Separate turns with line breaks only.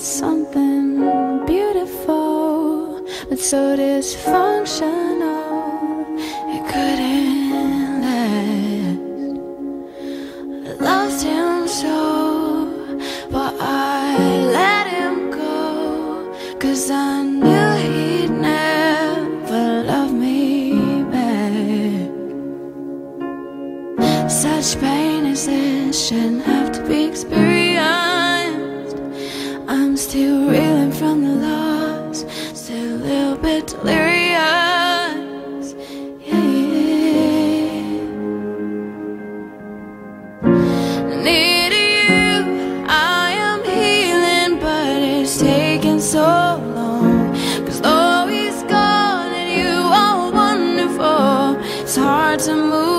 something beautiful, but so dysfunctional it couldn't last. I lost him so, but I let him go, cause I knew he'd never love me back. Such pain as this shouldn't have to be experienced. Still reeling from the loss, still a little bit delirious. Yeah. Near to you, I am healing, but it's taking so long. Cause though he's gone and you are wonderful, it's hard to move